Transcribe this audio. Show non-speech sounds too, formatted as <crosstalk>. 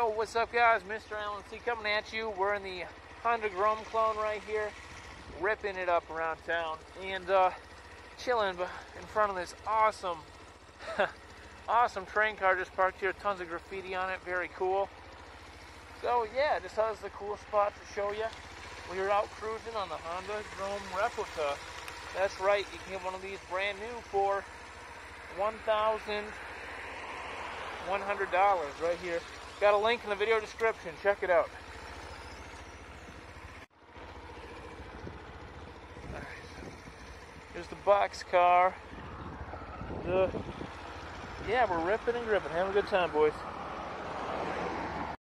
Yo, what's up, guys? Mr. Alan C coming at you. We're in the Honda Grom clone right here, ripping it up around town and uh, chilling in front of this awesome, <laughs> awesome train car just parked here. Tons of graffiti on it, very cool. So yeah, this is the cool spot to show you. We are out cruising on the Honda Grom replica. That's right, you can get one of these brand new for $1,100 right here. Got a link in the video description. Check it out. Here's the box car. The, yeah, we're ripping and gripping. Having a good time, boys.